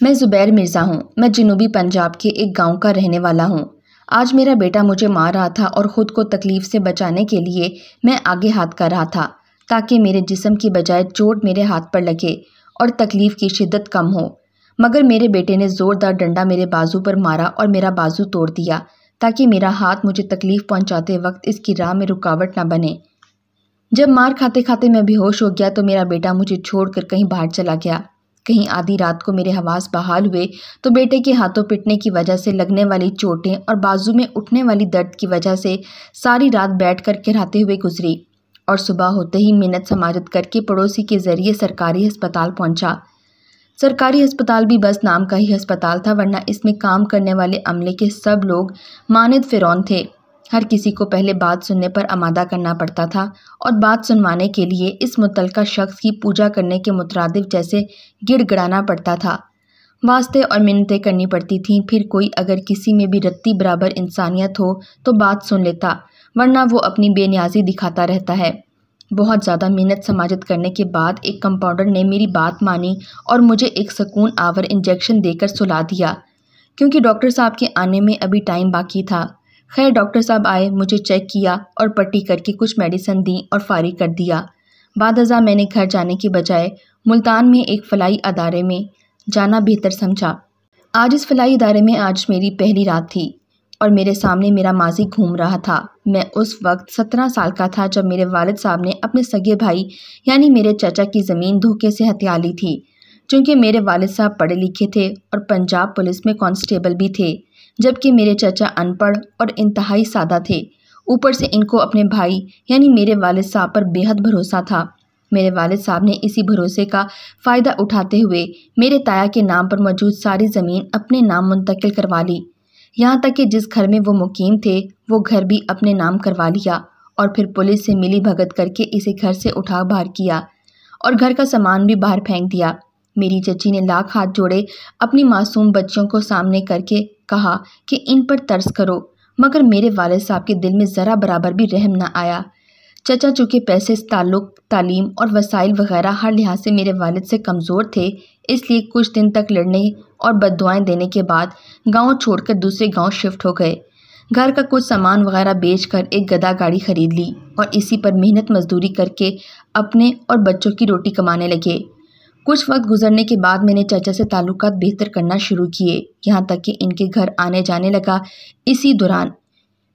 मैं ज़ुबैर मिर्ज़ा हूँ। मैं जनूबी पंजाब के एक गाँव का रहने वाला हूँ। आज मेरा बेटा मुझे मार रहा था और ख़ुद को तकलीफ़ से बचाने के लिए मैं आगे हाथ कर रहा था, ताकि मेरे जिसम की बजाय चोट मेरे हाथ पर लगे और तकलीफ़ की शिद्दत कम हो। मगर मेरे बेटे ने ज़ोरदार डंडा मेरे बाजू पर मारा और मेरा बाजू तोड़ दिया, ताकि मेरा हाथ मुझे तकलीफ़ पहुँचाते वक्त इसकी राह में रुकावट ना बने। जब मार खाते खाते मैं बेहोश हो गया तो मेरा बेटा मुझे छोड़कर कहीं बाहर चला गया। कहीं आधी रात को मेरे हवास बहाल हुए तो बेटे के हाथों पिटने की वजह से लगने वाली चोटें और बाजू में उठने वाली दर्द की वजह से सारी रात बैठ कर किराते हुए गुजरी और सुबह होते ही मिन्नत समाजत करके पड़ोसी के ज़रिए सरकारी अस्पताल पहुँचा। सरकारी अस्पताल भी बस नाम का ही अस्पताल था, वरना इसमें काम करने वाले अमले के सब लोग मानद फ़िरौन थे। हर किसी को पहले बात सुनने पर आमादा करना पड़ता था और बात सुनवाने के लिए इस मुतलका शख्स की पूजा करने के मुतरदिफ जैसे गिड़गड़ाना पड़ता था। वास्ते और मिन्नतें करनी पड़ती थीं, फिर कोई अगर किसी में भी रत्ती बराबर इंसानियत हो तो बात सुन लेता, वरना वो अपनी बेनियाजी दिखाता रहता है। बहुत ज़्यादा मेहनत समाजत करने के बाद एक कंपाउंडर ने मेरी बात मानी और मुझे एक सकून आवर इंजेक्शन देकर सुला दिया, क्योंकि डॉक्टर साहब के आने में अभी टाइम बाकी था। खैर, डॉक्टर साहब आए, मुझे चेक किया और पट्टी करके कुछ मेडिसिन दी और फारिग कर दिया। बाद अज़ा मैंने घर जाने के बजाय मुल्तान में एक फ़लाई अदारे में जाना बेहतर समझा। आज इस फ़लाई इदारे में आज मेरी पहली रात थी और मेरे सामने मेरा माजी घूम रहा था। मैं उस वक्त सत्रह साल का था जब मेरे वालिद साहब ने अपने सगे भाई, यानी मेरे चाचा की ज़मीन धोखे से हत्या ली थी चूँकि मेरे वालिद साहब पढ़े लिखे थे और पंजाब पुलिस में कांस्टेबल भी थे। जबकि मेरे चाचा अनपढ़ और इंतहाई सादा थे। ऊपर से इनको अपने भाई, यानी मेरे वालिद साहब पर बेहद भरोसा था। मेरे वालिद साहब ने इसी भरोसे का फ़ायदा उठाते हुए मेरे ताया के नाम पर मौजूद सारी ज़मीन अपने नाम मुंतकिल करवा ली। यहाँ तक कि जिस घर में वो मुकीम थे, वो घर भी अपने नाम करवा लिया और फिर पुलिस से मिली भगत करके इसे घर से उठा बाहर किया और घर का सामान भी बाहर फेंक दिया। मेरी चची ने लाख हाथ जोड़े अपनी मासूम बच्चियों को सामने करके कहा कि इन पर तर्स करो, मगर मेरे वाले साहब के दिल में ज़रा बराबर भी रहम न आया। चचा चूँकि पैसे ताल्लुक, तालीम और वसाइल वगैरह हर लिहाज से मेरे वालिद से कमज़ोर थे, इसलिए कुछ दिन तक लड़ने और बददुआएँ देने के बाद गाँव छोड़कर दूसरे गाँव शिफ्ट हो गए। घर का कुछ सामान वगैरह बेच कर एक गदा गाड़ी खरीद ली और इसी पर मेहनत मजदूरी करके अपने और बच्चों की रोटी कमाने लगे। कुछ वक्त गुजरने के बाद मैंने चाचा से ताल्लुकात बेहतर करना शुरू किए। यहाँ तक कि इनके घर आने जाने लगा इसी दौरान।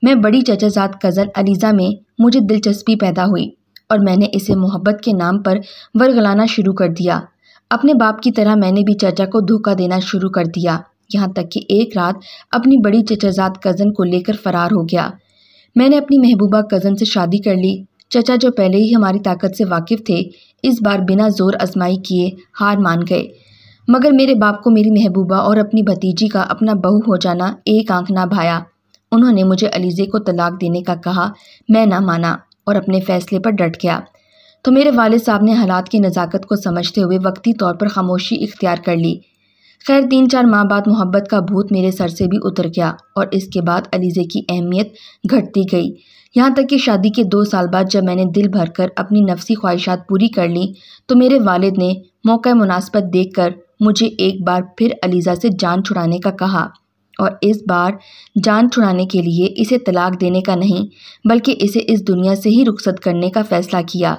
मैं बड़ी चचाजाद कज़न अलीज़ा में मुझे दिलचस्पी पैदा हुई और मैंने इसे मोहब्बत के नाम पर वर्गलाना शुरू कर दिया। अपने बाप की तरह मैंने भी चाचा को धोखा देना शुरू कर दिया। यहाँ तक कि एक रात अपनी बड़ी चचाजाद कज़न को लेकर फ़रार हो गया। मैंने अपनी महबूबा कज़न से शादी कर ली। चचा जो पहले ही हमारी ताकत से वाकिफ़ थे, इस बार बिना ज़ोर आजमाई किए हार मान गए। मगर मेरे बाप को मेरी महबूबा और अपनी भतीजी का अपना बहू हो जाना एक आँख ना भाया। उन्होंने मुझे अलीज़े को तलाक देने का कहा, मैं ना माना और अपने फ़ैसले पर डट गया। तो मेरे वालिद साहब ने हालात की नज़ाकत को समझते हुए वक्ती तौर पर खामोशी इख्तियार कर ली। खैर तीन चार माह बाद मोहब्बत का भूत मेरे सर से भी उतर गया और इसके बाद अलीज़े की अहमियत घटती गई। यहाँ तक कि शादी के दो साल बाद जब मैंने दिल भर कर अपनी नफसी ख्वाहिशात पूरी कर ली तो मेरे वालिद ने मौका मुनासबत देख कर मुझे एक बार फिर अलीज़ा से जान छुड़ाने का कहा। और इस बार जान छुड़ाने के लिए इसे तलाक देने का नहीं, बल्कि इसे इस दुनिया से ही रुखसत करने का फ़ैसला किया।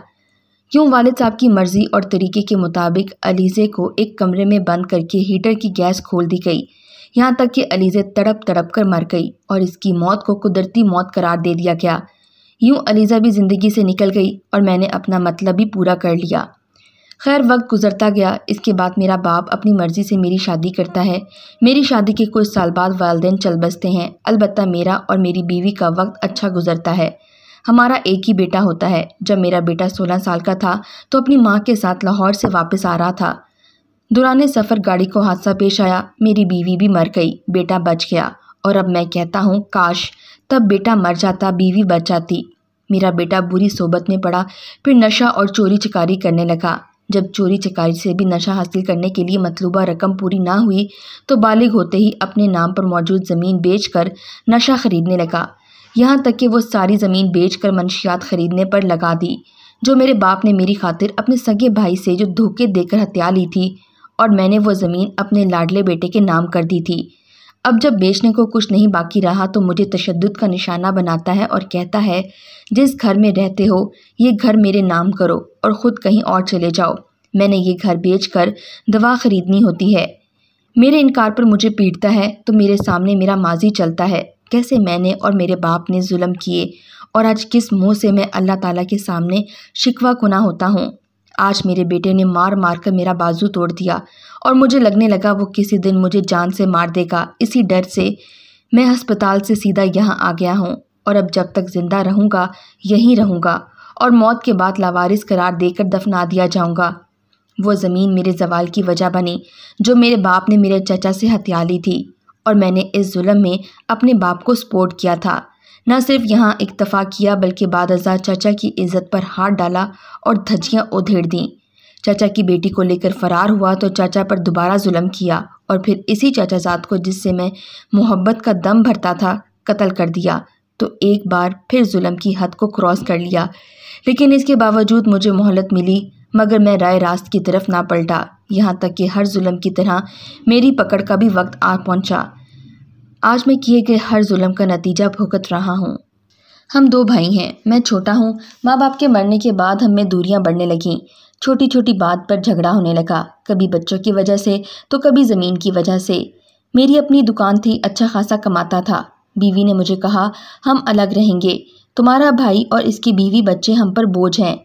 यूँ वालिद साहब की मर्ज़ी और तरीके के मुताबिक अलीज़े को एक कमरे में बंद करके हीटर की गैस खोल दी गई। यहाँ तक कि अलीज़े तड़प तड़प कर मर गई और इसकी मौत को कुदरती मौत करार दे दिया गया। यूँ अलीज़ा भी ज़िंदगी से निकल गई और मैंने अपना मतलब भी पूरा कर लिया। खैर, वक्त गुजरता गया। इसके बाद मेरा बाप अपनी मर्ज़ी से मेरी शादी करता है। मेरी शादी के कुछ साल बाद वालदेन चल बसते हैं। अलबत्ता मेरा और मेरी बीवी का वक्त अच्छा गुजरता है। हमारा एक ही बेटा होता है। जब मेरा बेटा सोलह साल का था तो अपनी माँ के साथ लाहौर से वापस आ रहा था। दुराने सफ़र गाड़ी को हादसा पेश आया। मेरी बीवी भी मर गई। बेटा बच गया। और अब मैं कहता हूँ, काश। तब बेटा मर जाता, बीवी बच जाती। मेरा बेटा बुरी सोबत में पड़ा। फिर नशा और चोरी चकारी करने लगा। जब चोरी चकारी से भी नशा हासिल करने के लिए मतलूबा रकम पूरी ना हुई तो बालिग होते ही अपने नाम पर मौजूद ज़मीन बेचकर नशा ख़रीदने लगा। यहाँ तक कि वो सारी ज़मीन बेचकर मंशियात ख़रीदने पर लगा दी, जो मेरे बाप ने मेरी खातिर अपने सगे भाई से जो धोखे देकर हत्या ली थी और मैंने वो ज़मीन अपने लाडले बेटे के नाम कर दी थी। अब जब बेचने को कुछ नहीं बाकी रहा तो मुझे तशद्दुद का निशाना बनाता है और कहता है, जिस घर में रहते हो, ये घर मेरे नाम करो और ख़ुद कहीं और चले जाओ। मैंने ये घर बेचकर दवा ख़रीदनी होती है। मेरे इनकार पर मुझे पीटता है तो मेरे सामने मेरा माजी चलता है। कैसे मैंने और मेरे बाप ने जुल्म किए और आज किस मुँह से मैं अल्लाह ताला के सामने शिकवा कुना होता हूँ? आज मेरे बेटे ने मार मार कर मेरा बाजू तोड़ दिया और मुझे लगने लगा वो किसी दिन मुझे जान से मार देगा। इसी डर से मैं अस्पताल से सीधा यहाँ आ गया हूँ और अब जब तक ज़िंदा रहूँगा, यहीं रहूँगा और मौत के बाद लावारिस करार देकर दफना दिया जाऊँगा। वो ज़मीन मेरे जवाल की वजह बनी, जो मेरे बाप ने मेरे चचा से हत्या ली थी। और मैंने इस जुल्म में अपने बाप को सपोर्ट किया था। न सिर्फ़ यहाँ इतफा किया, बल्कि बाद चाचा की इज़्ज़त पर हाथ डाला और धज्जियाँ उधेड़ दीं। चाचा की बेटी को लेकर फरार हुआ तो चाचा पर दोबारा जुल्म किया और फिर इसी चाचाजाद को जिससे मैं मोहब्बत का दम भरता था, कत्ल कर दिया। तो एक बार फिर जुल्म की हद को क्रॉस कर लिया। लेकिन इसके बावजूद मुझे मोहलत मिली, मगर मैं राय रास्त की तरफ़ ना पलटा। यहाँ तक कि हर जुल्म की तरह मेरी पकड़ का भी वक्त आ पहुँचा। आज मैं किए गए हर जुल्म का नतीजा भुगत रहा हूँ। हम दो भाई हैं। मैं छोटा हूँ। माँ बाप के मरने के बाद हम दूरियाँ बढ़ने लगीं। छोटी छोटी बात पर झगड़ा होने लगा। कभी बच्चों की वजह से तो कभी ज़मीन की वजह से। मेरी अपनी दुकान थी अच्छा खासा कमाता था। बीवी ने मुझे कहा, हम अलग रहेंगे। तुम्हारा भाई और इसकी बीवी बच्चे हम पर बोझ हैं।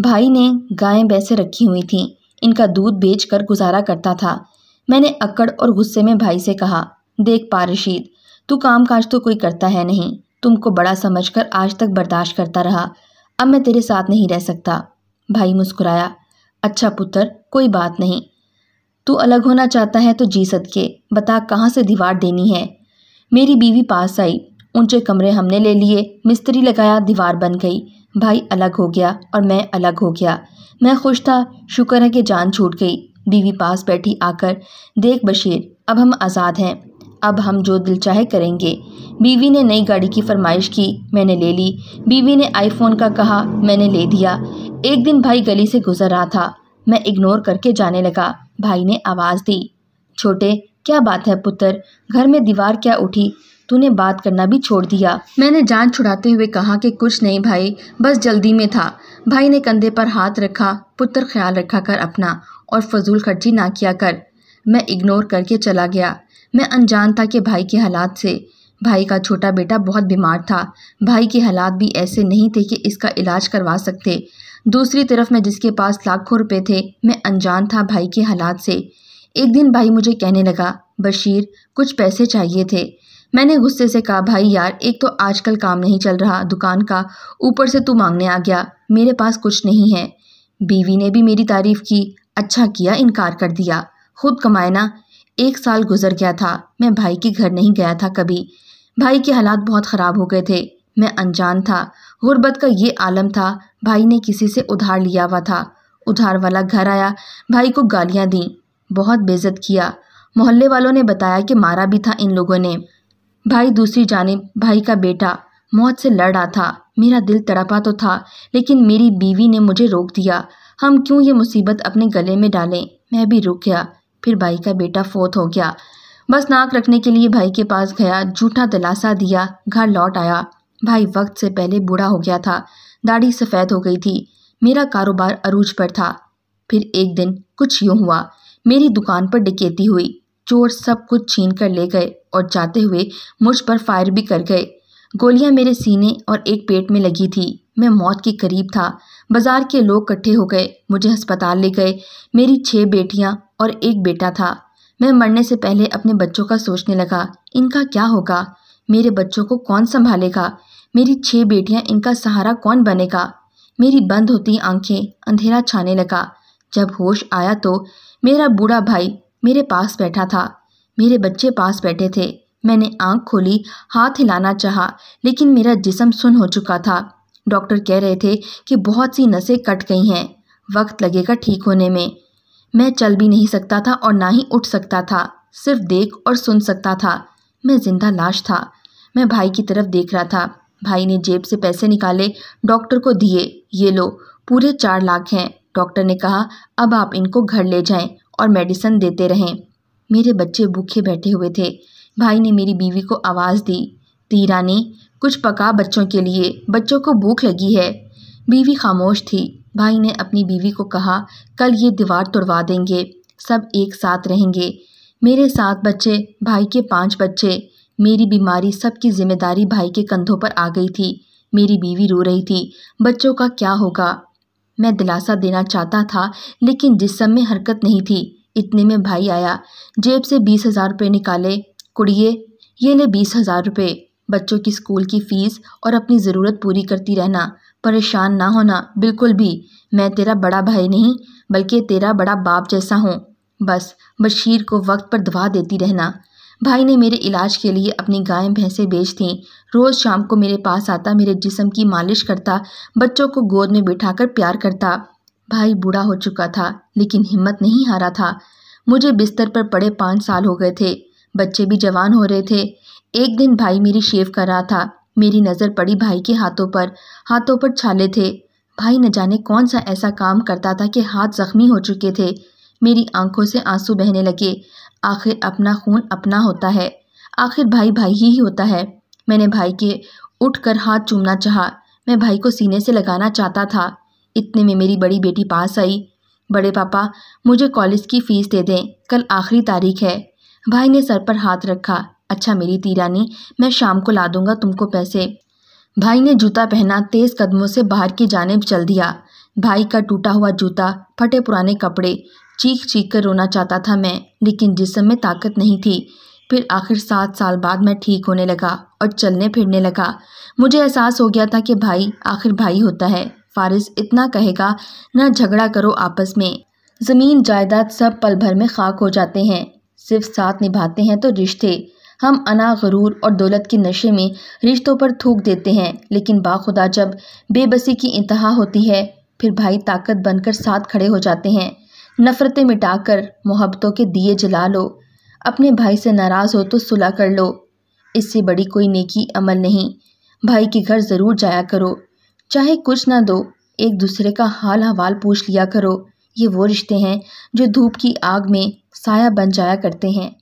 भाई ने गायें बैसे रखी हुई थीं। इनका दूध बेच कर गुजारा करता था। मैंने अक्कड़ और गुस्से में भाई से कहा देख पा रशीद, तू काम काज तो कोई करता है नहीं। तुमको बड़ा समझकर आज तक बर्दाश्त करता रहा। अब मैं तेरे साथ नहीं रह सकता। भाई मुस्कुराया अच्छा पुत्र, कोई बात नहीं। तू अलग होना चाहता है तो जी सदके, बता कहाँ से दीवार देनी है। मेरी बीवी पास आई, ऊँचे कमरे हमने ले लिए, मिस्त्री लगाया, दीवार बन गई। भाई अलग हो गया और मैं अलग हो गया। मैं खुश था, शुक्र है कि जान छूट गई। बीवी पास बैठी आकर, देख बशीर, अब हम आज़ाद हैं। अब हम जो दिल चाहे करेंगे। बीवी ने नई गाड़ी की फरमाइश की, मैंने ले ली। बीवी ने आईफोन का कहा, मैंने ले दिया। एक दिन भाई गली से गुजर रहा था। मैं इग्नोर करके जाने लगा। भाई ने आवाज़ दी। छोटे, क्या बात है पुत्र? घर में दीवार क्या उठी? तूने बात करना भी छोड़ दिया। मैंने जान छुड़ाते हुए कहा कि कुछ नहीं भाई, बस जल्दी में था। भाई ने कंधे पर हाथ रखा, पुत्र ख्याल रखा कर अपना, और फजूल खर्ची ना किया कर। मैं इग्नोर करके चला गया। मैं अनजान था कि भाई के हालात से। भाई का छोटा बेटा बहुत बीमार था। भाई के हालात भी ऐसे नहीं थे कि इसका इलाज करवा सकते। दूसरी तरफ़ मैं जिसके पास लाखों रुपए थे, मैं अनजान था भाई के हालात से। एक दिन भाई मुझे कहने लगा, बशीर, कुछ पैसे चाहिए थे। मैंने गुस्से से कहा, भाई यार, एक तो आजकल काम नहीं चल रहा दुकान का। ऊपर से तू मांगने आ गया। मेरे पास कुछ नहीं है। बीवी ने भी मेरी तारीफ़ की। अच्छा किया, इनकार कर दिया। खुद कमाए ना। एक साल गुजर गया था। मैं भाई के घर नहीं गया था कभी। भाई के हालात बहुत ख़राब हो गए थे। मैं अनजान था। गुर्बत का ये आलम था, भाई ने किसी से उधार लिया हुआ था। उधार वाला घर आया, भाई को गालियाँ दी। बहुत बेइज्जत किया। मोहल्ले वालों ने बताया कि मारा भी था इन लोगों ने। भाई दूसरी जानब, भाई का बेटा। मौत से लड़ रहा था। मेरा दिल तड़पा तो था, लेकिन मेरी बीवी ने मुझे रोक दिया। हम क्यों ये मुसीबत अपने गले में डालें? मैं भी रुक गया। फिर भाई का बेटा फोत हो गया। बस नाक रखने के लिए भाई के पास गया, झूठा दिलासा दिया, घर लौट आया। भाई वक्त से पहले बूढ़ा हो गया था, दाढ़ी सफ़ेद हो गई थी। मेरा कारोबार अरूज पर था। फिर एक दिन कुछ यूँ हुआ, मेरी दुकान पर डकैती हुई, चोर सब कुछ छीन कर ले गए और जाते हुए मुझ पर फायर भी कर गए। गोलियाँ मेरे सीने और एक पेट में लगी थी। मैं मौत के करीब था। बाज़ार के लोग इकट्ठे हो गए, मुझे अस्पताल ले गए। मेरी छः बेटियाँ और एक बेटा था। मैं मरने से पहले अपने बच्चों का सोचने लगा, इनका क्या होगा? मेरे बच्चों को कौन संभालेगा? मेरी छह बेटियाँ, इनका सहारा कौन बनेगा? मेरी बंद होती आँखें अंधेरा छाने लगा। जब होश आया तो मेरा बूढ़ा भाई मेरे पास बैठा था। मेरे बच्चे पास बैठे थे। मैंने आँख खोली, हाथ हिलाना चाहा, लेकिन मेरा जिसम सुन हो चुका था। डॉक्टर कह रहे थे कि बहुत सी नसें कट गई हैं। वक्त लगेगा ठीक होने में। मैं चल भी नहीं सकता था और ना ही उठ सकता था। सिर्फ़ देख और सुन सकता था। मैं ज़िंदा लाश था। मैं भाई की तरफ़ देख रहा था। भाई ने जेब से पैसे निकाले, डॉक्टर को दिए। ये लो, पूरे चार लाख हैं। डॉक्टर ने कहा, अब आप इनको घर ले जाएँ और मेडिसिन देते रहें। मेरे बच्चे भूखे बैठे हुए थे। भाई ने मेरी बीवी को आवाज़ दी। ती रानी, कुछ पका बच्चों के लिए। बच्चों को भूख लगी है। बीवी खामोश थी। भाई ने अपनी बीवी को कहा, कल ये दीवार तोड़वा देंगे, सब एक साथ रहेंगे। मेरे सात बच्चे, भाई के पाँच बच्चे। मेरी बीमारी सबकी ज़िम्मेदारी भाई के कंधों पर आ गई थी। मेरी बीवी रो रही थी। बच्चों का क्या होगा? मैं दिलासा देना चाहता था, लेकिन जिसम में हरकत नहीं थी, इतने में भाई आया। जेब से बीस हज़ार रुपये निकाले। कुड़िए ये ले बीस हज़ार रुपये बच्चों की स्कूल की फ़ीस और अपनी ज़रूरत पूरी करती रहना। परेशान ना होना। बिल्कुल भी। मैं तेरा बड़ा भाई नहीं, बल्कि तेरा बड़ा बाप जैसा हूँ। बस, बशीर को वक्त पर दवा देती रहना। भाई ने मेरे इलाज के लिए अपनी गायें भैंसें बेच थीं रोज़ शाम को मेरे पास आता, मेरे जिस्म की मालिश करता, बच्चों को गोद में बिठाकर प्यार करता। भाई बूढ़ा हो चुका था, लेकिन हिम्मत नहीं हारा था। मुझे बिस्तर पर पड़े पाँच साल हो गए थे। बच्चे भी जवान हो रहे थे। एक दिन भाई मेरी शेव कर रहा था। मेरी नज़र पड़ी भाई के हाथों पर। हाथों पर छाले थे। भाई न जाने कौन सा ऐसा काम करता था कि हाथ जख्मी हो चुके थे। मेरी आँखों से आँसू बहने लगे। आखिर अपना खून अपना होता है। आखिर भाई भाई ही होता है। मैंने भाई के उठकर हाथ चूमना चाहा। मैं भाई को सीने से लगाना चाहता था। इतने में मेरी बड़ी बेटी पास आई। बड़े पापा, मुझे कॉलेज की फ़ीस दे दें। कल आखिरी तारीख है। भाई ने सर पर हाथ रखा। अच्छा मेरी तीरानी, मैं शाम को ला दूँगा तुमको पैसे। भाई ने जूता पहना, तेज़ कदमों से बाहर की जानब चल दिया। भाई का टूटा हुआ जूता, फटे पुराने कपड़े चीख चीख कर रोना चाहता था मैं, लेकिन जिसम में ताकत नहीं थी, फिर आखिर सात साल बाद मैं ठीक होने लगा और चलने फिरने लगा। मुझे एहसास हो गया था कि भाई, आखिर भाई होता है। फारिस इतना कहेगा, न झगड़ा करो आपस में। ज़मीन, जायदाद सब पल भर में खाक हो जाते हैं। सिर्फ़ साथ निभाते हैं तो रिश्ते। हम अना गरूर और दौलत के नशे में रिश्तों पर थूक देते हैं। लेकिन बाखुदा जब बेबसी की इंतहा होती है, फिर भाई ताकत बनकर साथ खड़े हो जाते हैं। नफ़रतें मिटाकर मोहब्बतों के दिए जला लो। अपने भाई से नाराज़ हो तो सुलह कर लो। इससे बड़ी कोई नेकी अमल नहीं। भाई के घर ज़रूर जाया करो। चाहे कुछ ना दो, एक दूसरे का हाल हवाल पूछ लिया करो। ये वो रिश्ते हैं जो धूप की आग में साया बन जाया करते हैं।